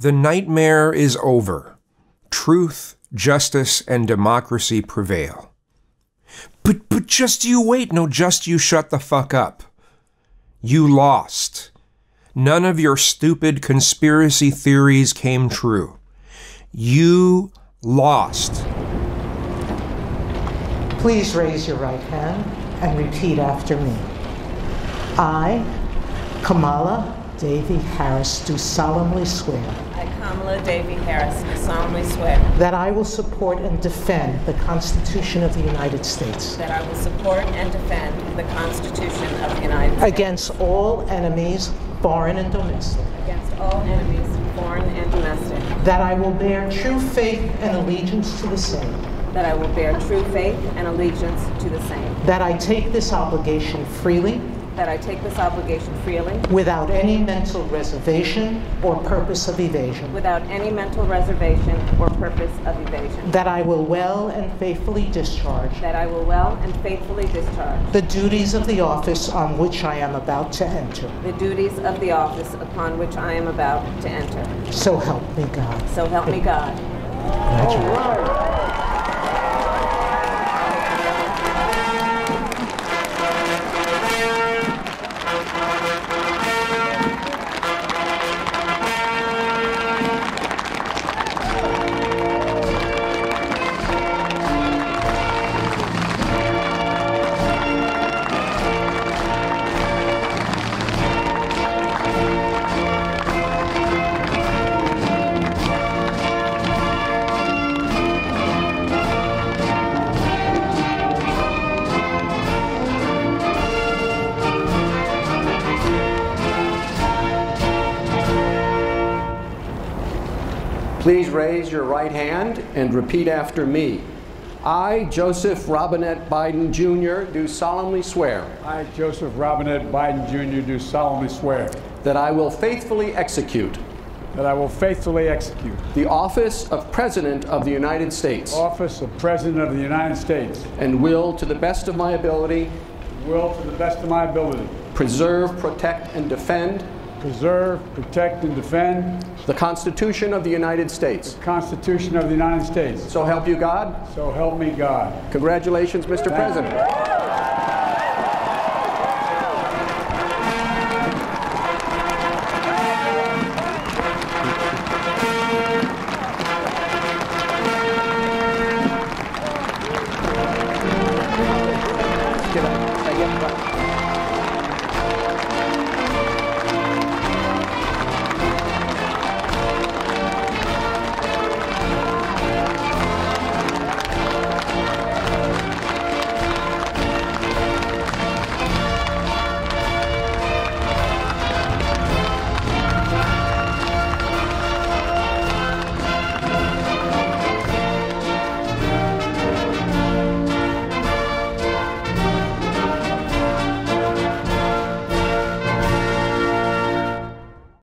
The nightmare is over. Truth, justice, and democracy prevail. But, but just you wait. No, just you shut the fuck up. You lost. None of your stupid conspiracy theories came true. You lost. Please raise your right hand and repeat after me. I, Kamala Devi Harris, do solemnly swear I, Kamala Devi Harris, do solemnly swear that I will support and defend the Constitution of the United States that I will support and defend the Constitution of the United States against all enemies, foreign and domestic, against all enemies, foreign and domestic, that I will bear true faith and allegiance to the same, that I will bear true faith and allegiance to the same, that I take this obligation freely that I take this obligation freely without any mental reservation or purpose of evasion, without any mental reservation or purpose of evasion, that I will well and faithfully discharge that I will well and faithfully discharge the duties of the office on which I am about to enter. the duties of the office upon which I am about to enter. So help me God. So help me God. Please raise your right hand and repeat after me. I, Joseph Robinette Biden Jr., do solemnly swear I, Joseph Robinette Biden Jr., do solemnly swear that I will faithfully execute that I will faithfully execute the office of President of the United States office of President of the United States, and will, to the best of my ability, will to the best of my ability preserve, protect, and defend preserve, protect, and defend the Constitution of the United States. the Constitution of the United States. So help you God. So help me God. Congratulations, Mr. President.